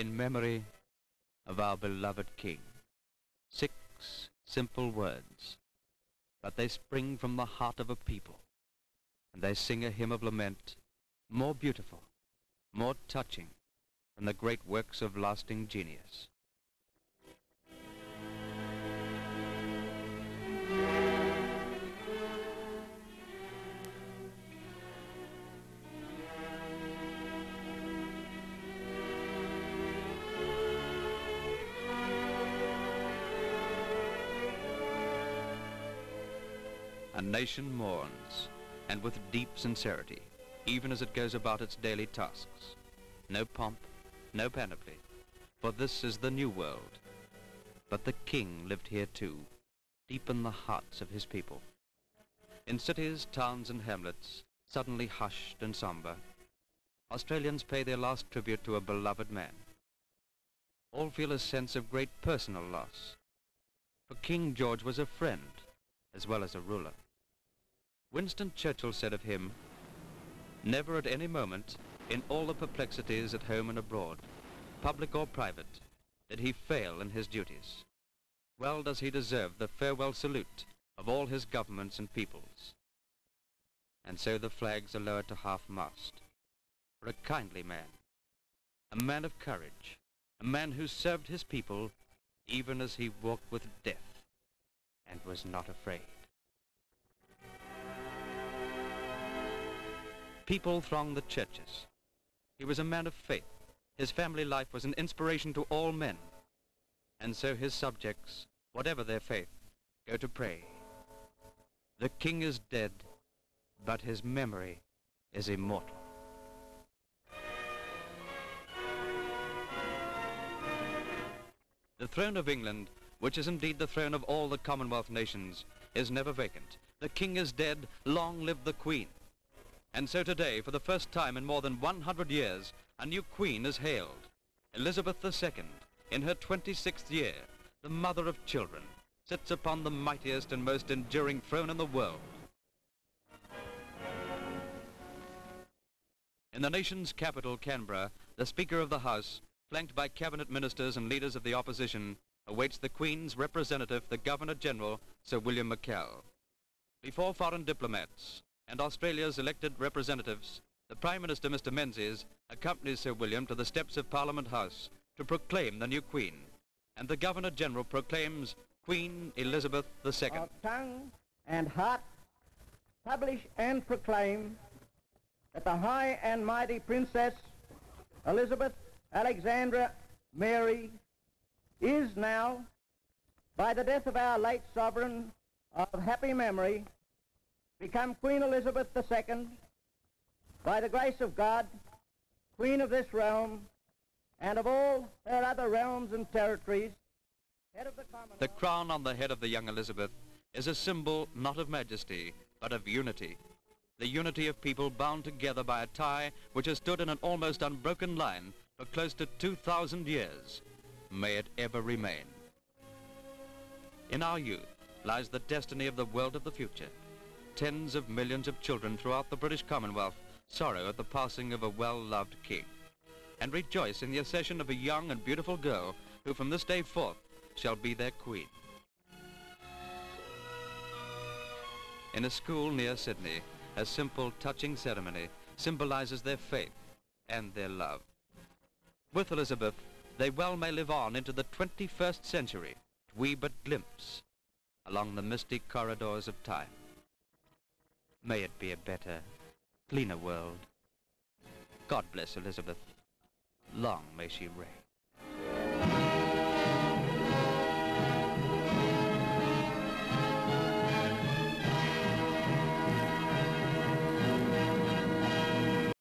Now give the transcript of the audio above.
in memory of our beloved King. Six simple words, but they spring from the heart of a people, and they sing a hymn of lament more beautiful, more touching than the great works of lasting genius. A nation mourns, and with deep sincerity, even as it goes about its daily tasks. No pomp, no panoply, for this is the new world. But the king lived here too, deep in the hearts of his people. In cities, towns and hamlets, suddenly hushed and somber, Australians pay their last tribute to a beloved man. All feel a sense of great personal loss, for King George was a friend as well as a ruler. Winston Churchill said of him, Never at any moment, in all the perplexities at home and abroad, public or private, did he fail in his duties. Well does he deserve the farewell salute of all his governments and peoples. And so the flags are lowered to half-mast. For a kindly man, a man of courage, a man who served his people even as he walked with death and was not afraid. People thronged the churches. He was a man of faith. His family life was an inspiration to all men. And so his subjects, whatever their faith, go to pray. The king is dead, but his memory is immortal. The throne of England, which is indeed the throne of all the Commonwealth nations, is never vacant. The king is dead, long live the queen. And so today, for the first time in more than 100 years, a new queen is hailed. Elizabeth II, in her 26th year, the mother of children, sits upon the mightiest and most enduring throne in the world. In the nation's capital, Canberra, the Speaker of the House, flanked by cabinet ministers and leaders of the opposition, awaits the Queen's representative, the Governor-General, Sir William McKell. Before foreign diplomats, and Australia's elected representatives, the Prime Minister, Mr Menzies, accompanies Sir William to the steps of Parliament House to proclaim the new Queen, and the Governor-General proclaims Queen Elizabeth II. Of tongue and heart, publish and proclaim that the High and Mighty Princess Elizabeth Alexandra Mary is now, by the death of our late sovereign of happy memory, become Queen Elizabeth II, by the grace of God, Queen of this realm, and of all her other realms and territories, head of the Commonwealth. The crown on the head of the young Elizabeth is a symbol not of majesty, but of unity. The unity of people bound together by a tie which has stood in an almost unbroken line for close to 2,000 years. May it ever remain. In our youth lies the destiny of the world of the future tens of millions of children throughout the British Commonwealth sorrow at the passing of a well-loved king and rejoice in the accession of a young and beautiful girl who from this day forth shall be their queen. In a school near Sydney, a simple, touching ceremony symbolizes their faith and their love. With Elizabeth, they well may live on into the 21st century, we but glimpse along the misty corridors of time. May it be a better, cleaner world. God bless Elizabeth. Long may she reign.